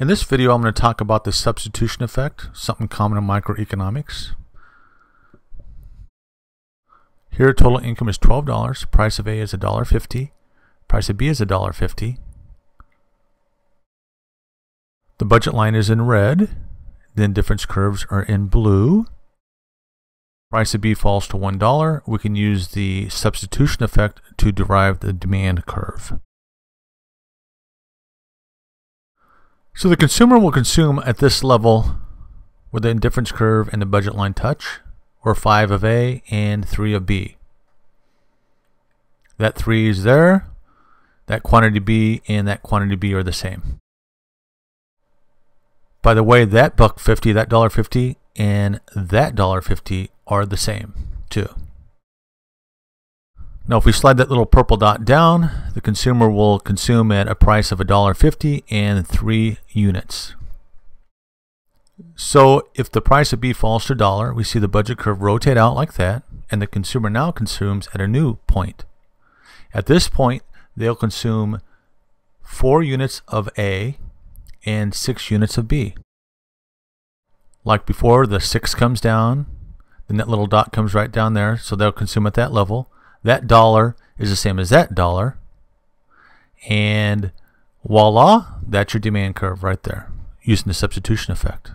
In this video, I'm going to talk about the substitution effect, something common in microeconomics. Here, total income is $12. Price of A is $1.50. Price of B is $1.50. The budget line is in red. The indifference curves are in blue. Price of B falls to $1. We can use the substitution effect to derive the demand curve. So the consumer will consume at this level where the indifference curve and the budget line touch, or 5 of A and 3 of B. That 3 is there, that quantity B and that quantity B are the same. By the way, that buck 50, that dollar 50, and that dollar 50 are the same too. Now if we slide that little purple dot down, the consumer will consume at a price of $1.50 and 3 units. So if the price of B falls to dollar, we see the budget curve rotate out like that, and the consumer now consumes at a new point. At this point, they'll consume 4 units of A and 6 units of B. Like before, the 6 comes down, then that little dot comes right down there, so they'll consume at that level. That dollar is the same as that dollar. And voila, that's your demand curve right there using the substitution effect.